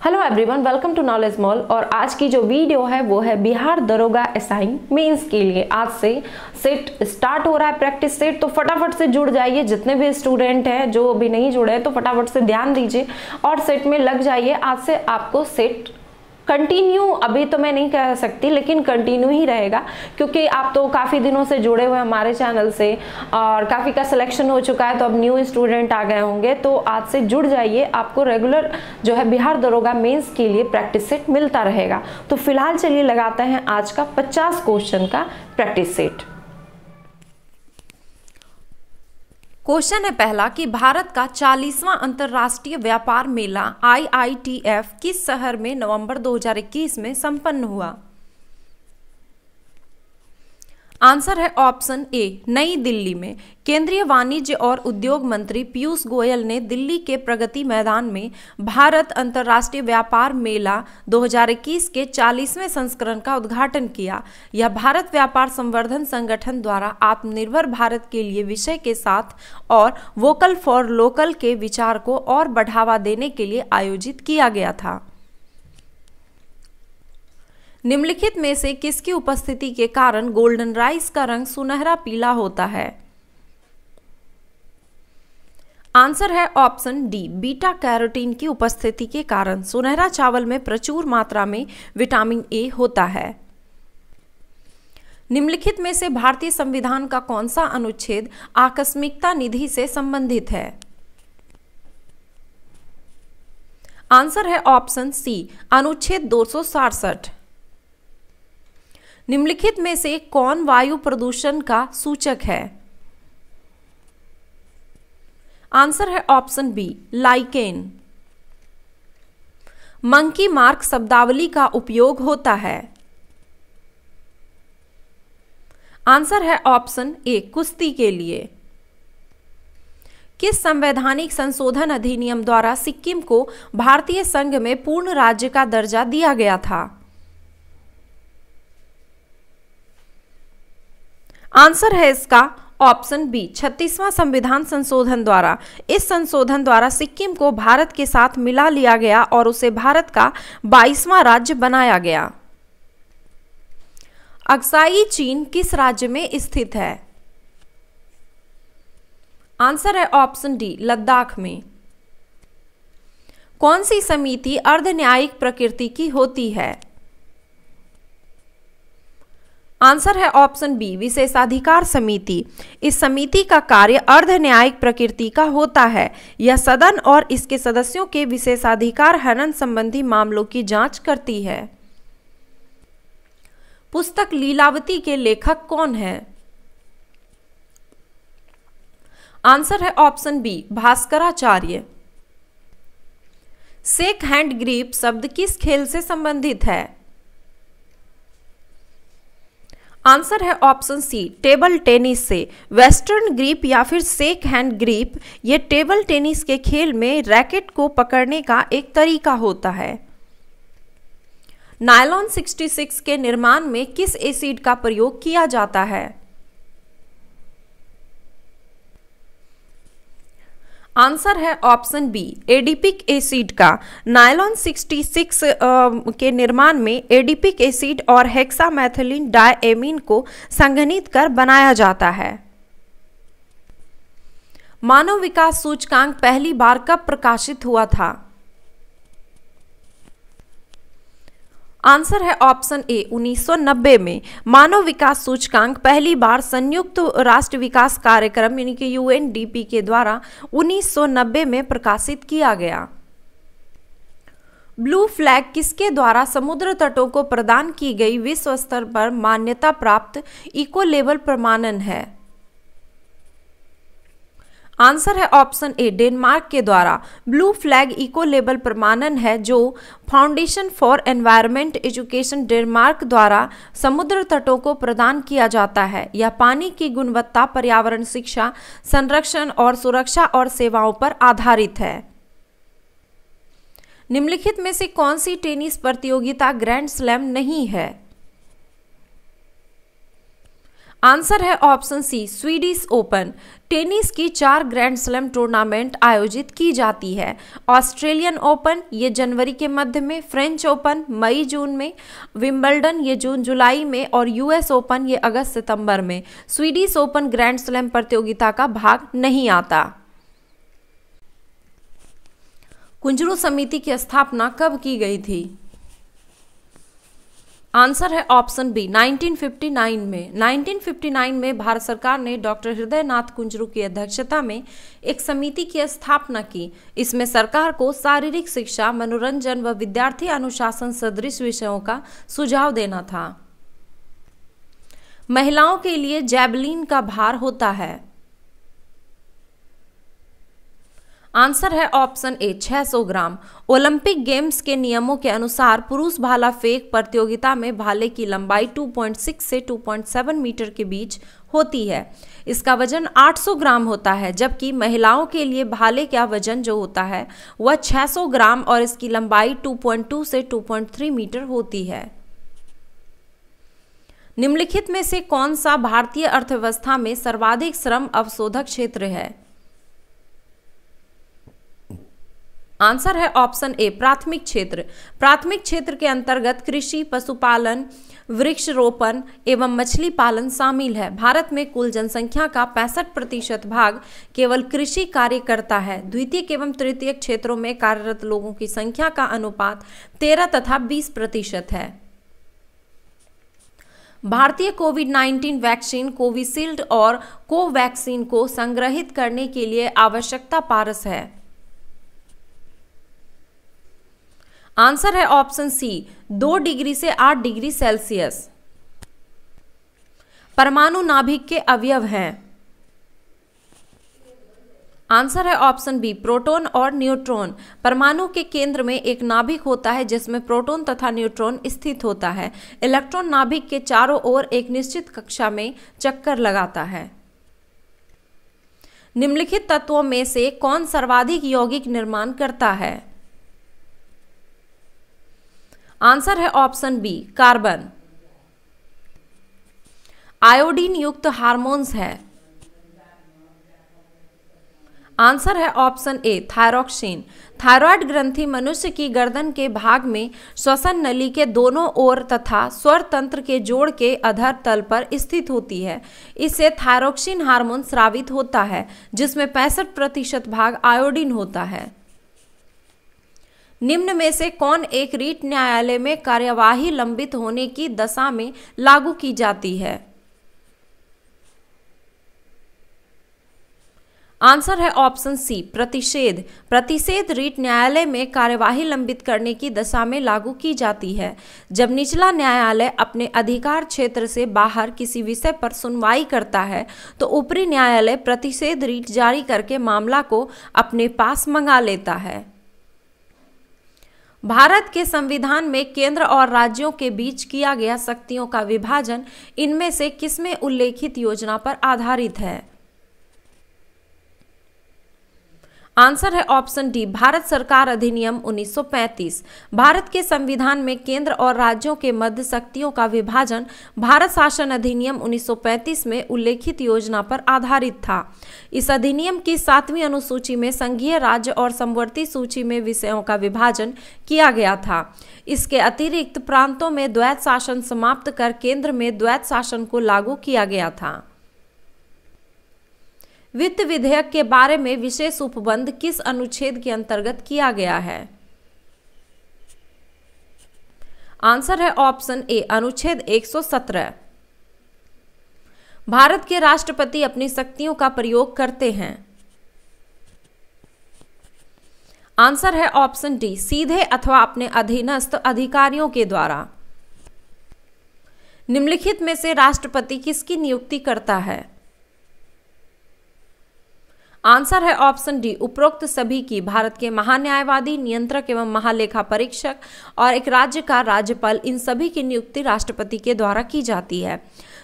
Hello everyone welcome to knowledge mall और आज की जो वीडियो है, वो है बिहार दरोगा असाइन मेंस के लिए। आज से सेट स्टार्ट हो रहा है प्रैक्टिस सेट तो फटाफट से जुड़ जाइए। जितने भी स्टूडेंट हैं, जो अभी नहीं जुड़े हैं तो फटाफट से ध्यान दीजिए और सेट में लग जाइए। आज से आपको सेट कंटिन्यू अभी तो मैं नहीं कह सकती, लेकिन कंटिन्यू ही रहेगा, क्योंकि आप तो काफ़ी दिनों से जुड़े हुए हमारे चैनल से, और काफ़ी का सिलेक्शन हो चुका है तो अब न्यू स्टूडेंट आ गए होंगे तो आज से जुड़ जाइए, आपको रेगुलर जो है बिहार दरोगा मेंस के लिए प्रैक्टिस सेट मिलता रहेगा। तो फ़िलहाल चलिए लगाते हैं आज का पचास क्वेश्चन का प्रैक्टिस सेट क्वेश्चन है पहला कि भारत का चालीसवां अंतर्राष्ट्रीय व्यापार मेला आईआईटीएफ किस शहर में नवंबर 2021 में संपन्न हुआ? आंसर है ऑप्शन ए, नई दिल्ली में। केंद्रीय वाणिज्य और उद्योग मंत्री पीयूष गोयल ने दिल्ली के प्रगति मैदान में भारत अंतर्राष्ट्रीय व्यापार मेला 2021 के 40वें संस्करण का उद्घाटन किया। यह भारत व्यापार संवर्धन संगठन द्वारा आत्मनिर्भर भारत के लिए विषय के साथ और वोकल फॉर लोकल के विचार को और बढ़ावा देने के लिए आयोजित किया गया था। निम्नलिखित में से किसकी उपस्थिति के कारण गोल्डन राइस का रंग सुनहरा पीला होता है? आंसर है ऑप्शन डी, बीटा कैरोटीन की उपस्थिति के कारण सुनहरा चावल में प्रचुर मात्रा में विटामिन ए होता है। निम्नलिखित में से भारतीय संविधान का कौन सा अनुच्छेद आकस्मिकता निधि से संबंधित है? आंसर है ऑप्शन सी, अनुच्छेद दो निम्नलिखित में से कौन वायु प्रदूषण का सूचक है? आंसर है option B, lichen. Monkey mark शब्दावली का उपयोग होता है। आंसर है ऑप्शन ए, कुश्ती के लिए। किस संवैधानिक संशोधन अधिनियम द्वारा सिक्किम को भारतीय संघ में पूर्ण राज्य का दर्जा दिया गया था? आंसर है इसका ऑप्शन बी, छत्तीसवां संविधान संशोधन द्वारा। इस संशोधन द्वारा सिक्किम को भारत के साथ मिला लिया गया और उसे भारत का बाईसवां राज्य बनाया गया। अक्साई चीन किस राज्य में स्थित है? आंसर है ऑप्शन डी, लद्दाख में। कौन सी समिति अर्ध न्यायिक प्रकृति की होती है? आंसर है ऑप्शन बी, विशेषाधिकार समिति। इस समिति का कार्य अर्ध न्यायिक प्रकृति का होता है। यह सदन और इसके सदस्यों के विशेषाधिकार हनन संबंधी मामलों की जाँच करती है। पुस्तक लीलावती के लेखक कौन है? आंसर है option B, Bhaskaracharya. Shake hand grip शब्द किस खेल से संबंधित है? आंसर है ऑप्शन सी, टेबल टेनिस से। वेस्टर्न ग्रीप या फिर सेक हैंड ग्रीप, ये टेबल टेनिस के खेल में रैकेट को पकड़ने का एक तरीका होता है। नायलॉन 66 के निर्माण में किस एसिड का प्रयोग किया जाता है? आंसर है ऑप्शन बी, एडिपिक एसिड का। नायलॉन 66 के निर्माण में एडिपिक एसिड और हेक्सामेथिलीन डायमीन को संघनित कर बनाया जाता है। मानव विकास सूचकांक पहली बार कब प्रकाशित हुआ था? आंसर है ऑप्शन ए 1990 में मानव विकास सूचकांक पहली बार संयुक्त राष्ट्र विकास कार्यक्रम, यानी कि यूएनडीपी के द्वारा 1990 में प्रकाशित किया गया। ब्लू फ्लैग किसके द्वारा समुद्र तटों को प्रदान की गई विश्व स्तर पर मान्यता प्राप्त इको लेवल प्रमाणन है? आंसर है ऑप्शन ए, डेनमार्क के द्वारा। ब्लू फ्लैग इको लेबल प्रमाणन है जो foundation for environment education Denmark द्वारा समुद्र तटों को प्रदान किया जाता है। यह पानी की गुणवत्ता, पर्यावरण, शिक्षा, संरक्षण और सुरक्षा और सेवाओं पर आधारित है। निम्नलिखित में से कौन सी टेनिस प्रतियोगिता ग्रैंड स्लैम नहीं है? आंसर है option C, Swedish Open. Tennis की चार ग्रैंड स्लैम टूर्नामेंट आयोजित की जाती है। ऑस्ट्रेलियन ओपन, ये जनवरी के मध्य में। फ्रेंच ओपन, मई, जून में। विम्बल्डन, ये जून, जुलाई में। और यूएस ओपन, ये अगस्त, सितंबर में। स्वीडिश ओपन ग्रैंड स्लैम प्रतियोगिता का भाग नहीं आता। कुंजरू समिति की स्थापना कब की गई थी? आंसर है ऑप्शन बी। 1959 में 1959 में भारत सरकार ने डॉक्टर हृदय नाथ कुंजरू की अध्यक्षता में एक समिति की स्थापना की। इसमें सरकार को शारीरिक शिक्षा, मनोरंजन व विद्यार्थी अनुशासन सदृश विषयों का सुझाव देना था। महिलाओं के लिए जैबलिन का भार होता है। आंसर है option A 600 gram. Olympic games के नियमों के अनुसार पुरुष भाला फेंक प्रतियोगिता में भाले की लंबाई 2.6 से 2.7 मीटर के बीच होती है। इसका वज़न 800 ग्राम होता है, जबकि महिलाओं के लिए भाले का वज़न जो होता है, वह 600 ग्राम और इसकी लंबाई 2.2 से 2.3 मीटर होती है। निम्नलिखित में से कौन सा भारतीय अर्थव्यवस्था में सर्वाधिक श्रम अवशोधक क्षेत्र है? आंसर है ऑप्शन ए, प्राथमिक क्षेत्र। प्राथमिक क्षेत्र के अंतर्गत कृषि, पशुपालन, वृक्षरोपण एवं मछली पालन शामिल है। भारत में कुल जनसंख्या का पैंसठ प्रतिशत भाग केवल कृषि कार्य करता है। द्वितीय एवं तृतीय क्षेत्रों में कार्यरत लोगों की संख्या का अनुपात तेरह तथा बीस प्रतिशत है। भारतीय कोविड 19 वैक्सीन, कोविशील्ड और कोवैक्सीन को संग्रहित करने के लिए आवश्यकता पारस है। आंसर है ऑप्शन सी, दो डिग्री से आठ डिग्री सेल्सियस। परमाणु नाभिक के अवयव हैं। आंसर है ऑप्शन बी, प्रोटॉन और न्यूट्रॉन। परमाणु के केंद्र में एक नाभिक होता है, जिसमें प्रोटॉन तथा न्यूट्रॉन स्थित होता है। इलेक्ट्रॉन नाभिक के चारों ओर एक निश्चित कक्षा में चक्कर लगाता है। निम्नलिखित तत्वों में से कौन सर्वाधिक यौगिक निर्माण करता है? आंसर है ऑप्शन बी, कार्बन। आयोडीन युक्त हार्मोन्स है। आंसर है ऑप्शन ए, थायरोक्सिन। थायराइड ग्रंथि मनुष्य की गर्दन के भाग में श्वसन नली के दोनों ओर तथा स्वर तंत्र के जोड़ के अधर तल पर स्थित होती है। इससे थायरोक्सिन हार्मोन स्रावित होता है, जिसमें पैंसठ प्रतिशत भाग आयोडीन होता है। निम्न में से कौन एक रीट न्यायालय में कार्यवाही लंबित होने की दशा में लागू की जाती है? आंसर है ऑप्शन सी, प्रतिषेध। प्रतिषेध रीट न्यायालय में कार्यवाही लंबित करने की दशा में लागू की जाती है। जब निचला न्यायालय अपने अधिकार क्षेत्र से बाहर किसी विषय पर सुनवाई करता है तो ऊपरी न्यायालय प्रतिषेध रीट जारी करके मामला को अपने पास मंगा लेता है। भारत के संविधान में केंद्र और राज्यों के बीच किया गया शक्तियों का विभाजन इनमें से किसमें उल्लेखित योजना पर आधारित है? आंसर है ऑप्शन डी, भारत सरकार अधिनियम 1935 भारत के संविधान में केंद्र और राज्यों के मध्य शक्तियों का विभाजन भारत शासन अधिनियम 1935 में उल्लेखित योजना पर आधारित था। इस अधिनियम की सातवीं अनुसूची में संघीय राज्य और समवर्ती सूची में विषयों का विभाजन किया गया था। इसके अतिरिक्त प्रांतों में द्वैत शासन समाप्त कर केंद्र में द्वैत शासन को लागू किया गया था। वित्त विधेयक के बारे में विशेष उपबंध किस अनुच्छेद के अंतर्गत किया गया है? आंसर है ऑप्शन ए, अनुच्छेद 117 भारत के राष्ट्रपति अपनी शक्तियों का प्रयोग करते हैं। आंसर है ऑप्शन डी, सीधे अथवा अपने अधीनस्थ अधिकारियों के द्वारा। निम्नलिखित में से राष्ट्रपति किसकी नियुक्ति करता है? आंसर है ऑप्शन डी, उपरोक्त सभी की। भारत के महान्यायवादी, नियंत्रक एवं महालेखा परीक्षक और एक राज्य का राज्यपाल, इन सभी की नियुक्ति राष्ट्रपति के द्वारा की जाती है।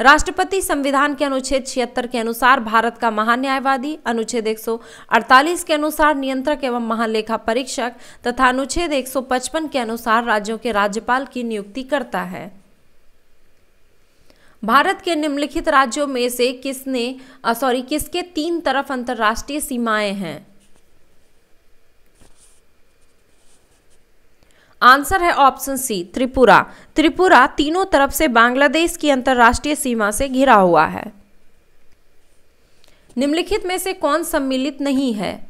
राष्ट्रपति संविधान के अनुच्छेद छिहत्तर के अनुसार भारत का महान्यायवादी, अनुच्छेद 148 के अनुसार नियंत्रक एवं महालेखा परीक्षक तथा अनुच्छेद 155 के अनुसार राज्यों के राज्यपाल की नियुक्ति करता है। भारत के निम्नलिखित राज्यों में से किसने सॉरी किसके तीन तरफ़ अंतरराष्ट्रीय सीमाएँ हैं? आंसर है ऑप्शन सी, त्रिपुरा। त्रिपुरा तीनों तरफ़ से बांग्लादेश की अंतरराष्ट्रीय सीमा से घिरा हुआ है। निम्नलिखित में से कौन सम्मिलित नहीं है?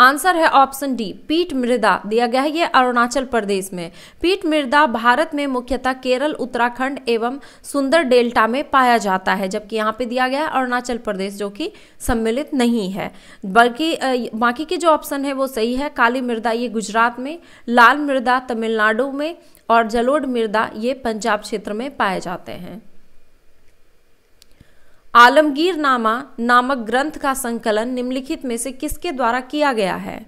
आंसर है ऑप्शन डी, पीठ मृदा, दिया गया है ये अरुणाचल प्रदेश में। पीठ मृदा भारत में मुख्यतः केरल, उत्तराखंड एवं सुंदर डेल्टा में पाया जाता है, जबकि यहाँ पे दिया गया है अरुणाचल प्रदेश, जो कि सम्मिलित नहीं है। बल्कि बाकी के जो ऑप्शन है वो सही है, काली मृदा ये गुजरात में, लाल मृदा तमिलनाडु में और जलोढ़ मृदा ये पंजाब क्षेत्र में पाए जाते हैं। आलमगीर नामा नामक ग्रंथ का संकलन निम्नलिखित में से किसके द्वारा किया गया है?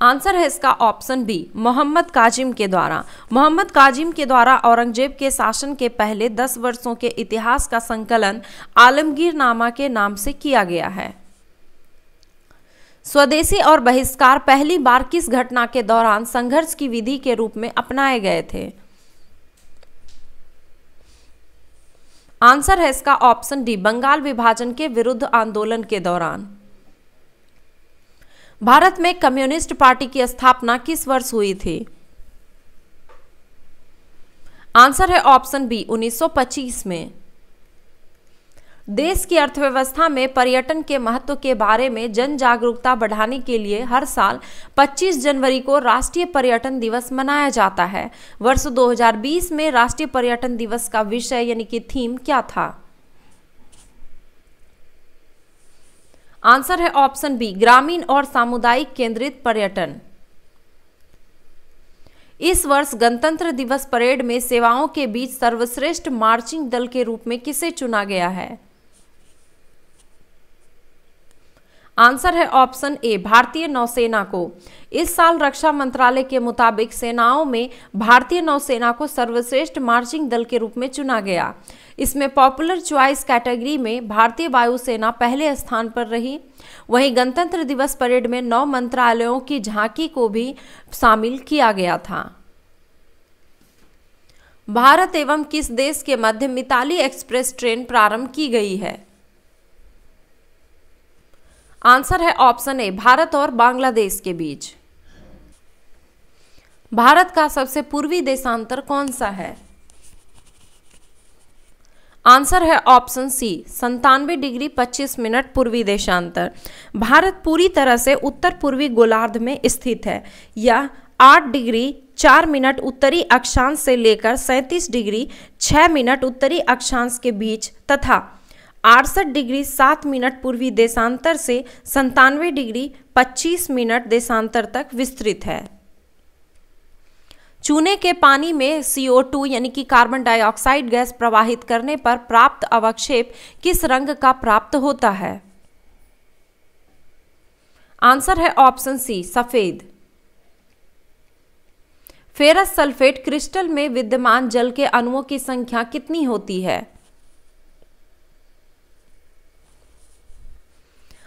आंसर है इसका ऑप्शन बी, मोहम्मद काजिम के द्वारा। मोहम्मद काजिम के द्वारा औरंगज़ेब के शासन के पहले दस वर्षों के इतिहास का संकलन आलमगीर नामा के नाम से किया गया है। स्वदेशी और बहिष्कार पहली बार किस घटना के दौरान संघर्ष की विधि के रूप में अपनाए गए थे? आंसर है इसका ऑप्शन डी, बंगाल विभाजन के विरुद्ध आंदोलन के दौरान। भारत में कम्युनिस्ट पार्टी की स्थापना किस वर्ष हुई थी? आंसर है ऑप्शन बी 1925 में। देश की अर्थव्यवस्था में पर्यटन के महत्व के बारे में जन जागरूकता बढ़ाने के लिए हर साल 25 जनवरी को राष्ट्रीय पर्यटन दिवस मनाया जाता है। वर्ष 2020 में राष्ट्रीय पर्यटन दिवस का विषय यानी कि थीम क्या था? आंसर है ऑप्शन बी, ग्रामीण और सामुदायिक केंद्रित पर्यटन। इस वर्ष गणतंत्र दिवस परेड में सेवाओं के बीच सर्वश्रेष्ठ मार्चिंग दल के रूप में किसे चुना गया है? आंसर है ऑप्शन ए, भारतीय नौसेना को। इस साल रक्षा मंत्रालय के मुताबिक सेनाओं में भारतीय नौसेना को सर्वश्रेष्ठ मार्चिंग दल के रूप में चुना गया। इसमें पॉपुलर चॉइस कैटेगरी में भारतीय वायुसेना पहले स्थान पर रही। वहीं गणतंत्र दिवस परेड में नौ मंत्रालयों की झांकी को भी शामिल किया गया था। भारत एवं किस देश के मध्य मिताली एक्सप्रेस ट्रेन प्रारंभ की गई है? आंसर है ऑप्शन ए, भारत और बांग्लादेश के बीच। भारत का सबसे पूर्वी देशांतर कौन सा है? आंसर है ऑप्शन सी संतानवे डिग्री 25 मिनट पूर्वी देशांतर। भारत पूरी तरह से उत्तर पूर्वी गोलार्ध में स्थित है। यह 8 डिग्री 4 मिनट उत्तरी अक्षांश से लेकर 37 डिग्री 6 मिनट उत्तरी अक्षांश के बीच तथा अड़सठ डिग्री सात मिनट पूर्वी देशांतर से संतानवे डिग्री पच्चीस मिनट देशांतर तक विस्तृत है। चूने के पानी में CO2 यानी कि कार्बन डाइऑक्साइड गैस प्रवाहित करने पर प्राप्त अवक्षेप किस रंग का प्राप्त होता है? आंसर है ऑप्शन सी, सफ़ेद। फेरस सल्फेट क्रिस्टल में विद्यमान जल के अणुओं की संख्या कितनी होती है?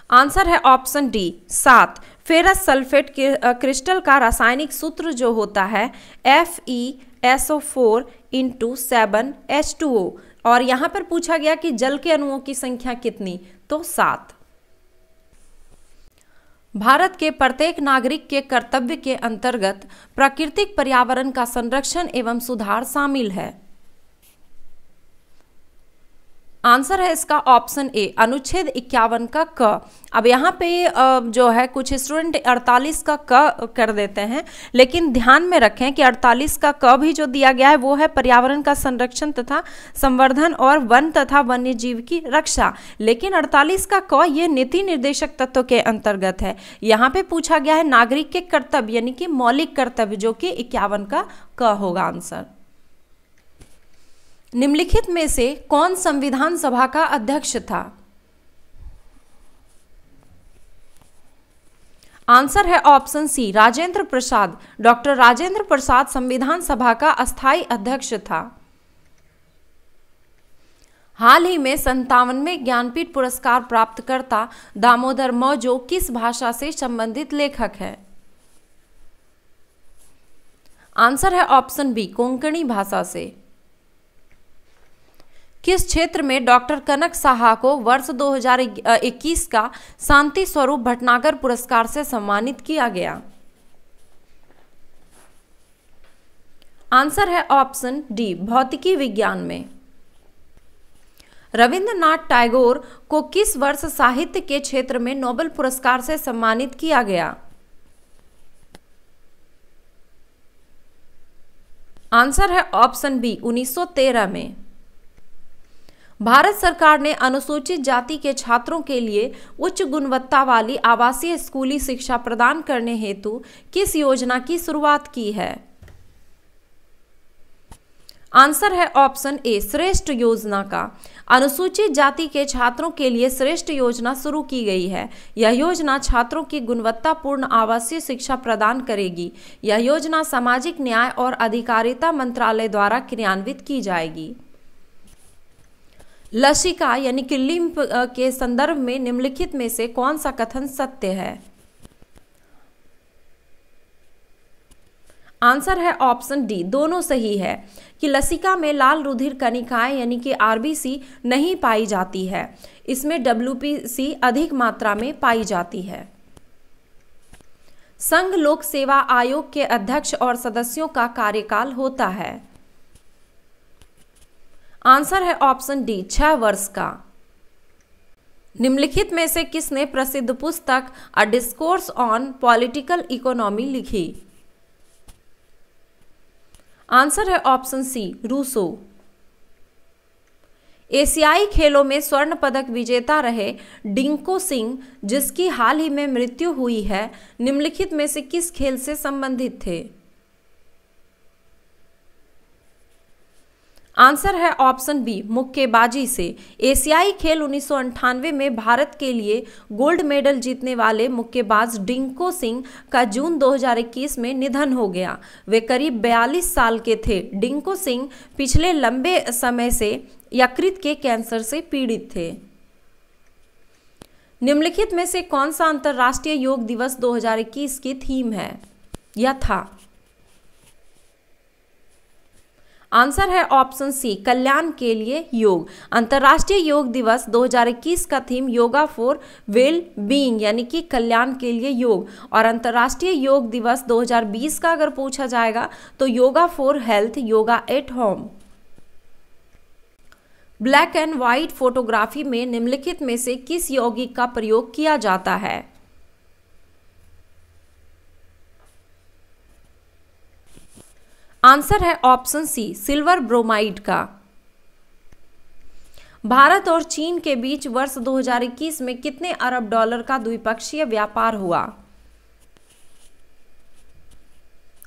आंसर है ऑप्शन डी, सात। फेरस सल्फेट के क्रिस्टल का रासायनिक सूत्र जो होता है F E S O four into seven H two O और यहाँ पर पूछा गया कि जल के अणुओं की संख्या कितनी तो सात। भारत के प्रत्येक नागरिक के कर्तव्य के अंतर्गत प्राकृतिक पर्यावरण का संरक्षण एवं सुधार शामिल है। आंसर है इसका ऑप्शन ए, अनुच्छेद इक्यावन का क। अब यहाँ पे जो है, कुछ स्टूडेंट 48 का क कर देते हैं, लेकिन ध्यान में रखें कि 48 का क भी जो दिया गया है, वो है पर्यावरण का संरक्षण तथा संवर्धन और वन तथा वन्य जीव की रक्षा। लेकिन 48 का क, ये नीति निर्देशक तत्व के अंतर्गत है। यहाँ पे पूछा गया है नागरिक के कर्तव्य, यानी कि मौलिक कर्तव्य, जो कि इक्यावन का क होगा आंसर। निम्नलिखित में से कौन संविधान सभा का अध्यक्ष था? आंसर है option C, Rajendra Prasad. Doctor Rajendra Prasad संविधान सभा का अस्थायी अध्यक्ष था। हाल ही में संतावनवे ज्ञानपीठ पुरस्कार प्राप्तकर्ता दामोदर मौजो किस भाषा से संबंधित लेखक है? आंसर है ऑप्शन बी, कोंकणी भाषा से। किस क्षेत्र में डॉक्टर कनक साहा को वर्ष 2021 का शांति स्वरूप भटनागर पुरस्कार से सम्मानित किया गया? आंसर है ऑप्शन डी, भौतिकी विज्ञान में। रविंद्रनाथ टैगोर को किस वर्ष साहित्य के क्षेत्र में नोबेल पुरस्कार से सम्मानित किया गया? आंसर है ऑप्शन बी 1913 में। भारत सरकार ने अनुसूचित जाति के छात्रों के लिए उच्च गुणवत्ता वाली आवासीय स्कूली शिक्षा प्रदान करने हेतु किस योजना की शुरुआत की है? आंसर है ऑप्शन ए, श्रेष्ठ योजना का। अनुसूचित जाति के छात्रों के लिए श्रेष्ठ योजना शुरू की गई है। यह योजना छात्रों की गुणवत्तापूर्ण आवासीय शिक्षा प्रदान करेगी। यह योजना सामाजिक न्याय और अधिकारिता मंत्रालय द्वारा क्रियान्वित की जाएगी। लसिका यानी कि लिम्प के संदर्भ में निम्नलिखित में से कौन सा कथन सत्य है? आंसर है ऑप्शन डी, दोनों सही है कि लसिका में लाल रुधिर कनिकाएँ यानी कि आरबीसी नहीं पाई जाती है। इसमें डब्ल्यूपीसी अधिक मात्रा में पाई जाती है। संघ लोक सेवा आयोग के अध्यक्ष और सदस्यों का कार्यकाल होता है। आंसर है ऑप्शन डी, छह वर्ष का। निम्नलिखित में से किसने प्रसिद्ध पुस्तक a discourse on political economy लिखी? आंसर है ऑप्शन सी, रूसो। एशियाई खेलों में स्वर्ण पदक विजेता रहे डिंको सिंह, जिसकी हाल ही में मृत्यु हुई है। निम्नलिखित में से किस खेल से संबंधित थे? आंसर है ऑप्शन बी, मुक्केबाजी से। एशियाई खेल उन्नीस में भारत के लिए गोल्ड मेडल जीतने वाले मुक्केबाज डिंको सिंह का जून 2021 में निधन हो गया। वे करीब 42 साल के थे। डिंको सिंह पिछले लंबे समय से यकृत के कैंसर से पीड़ित थे। निम्नलिखित में से कौन सा अंतर्राष्ट्रीय योग दिवस 2021 की थीम है? या था आंसर है ऑप्शन सी, कल्याण के लिए योग। अंतर्राष्ट्रीय योग दिवस 2021 का theme yoga for well being यानी कि कल्याण के लिए योग। और अंतर्राष्ट्रीय योग दिवस 2020 का अगर पूछा जाएगा तो yoga for health yoga at home black and white photography में निम्नलिखित में से किस यौगिक का प्रयोग किया जाता है? आंसर है ऑप्शन सी, सिल्वर ब्रोमाइड का। भारत और चीन के बीच वर्ष 2021 में कितने अरब डॉलर का द्विपक्षीय व्यापार हुआ?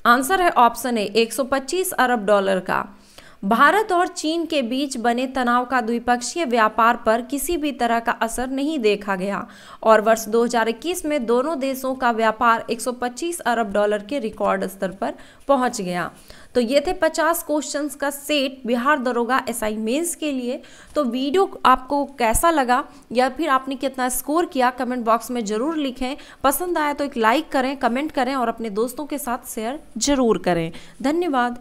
आंसर है ऑप्शन ए 125 अरब डॉलर का। भारत और चीन के बीच बने तनाव का द्विपक्षीय व्यापार पर किसी भी तरह का असर नहीं देखा गया। और वर्ष 2021 में दोनों देशों का व्यापार 125 अरब डॉलर के रिकॉर्ड स्तर पर पहुँच गया। तो ये थे 50 क्वेश्चंस का सेट बिहार दरोगा असाइनमेंट्स के लिए। तो वीडियो आपको कैसा लगा या फिर आपने कितना स्कोर किया कमेंट बॉक्स में ज़रूर लिखें। पसंद आया तो एक लाइक करें कमेंट करें और अपने दोस्तों के साथ शेयर ज़रूर करें। धन्यवाद।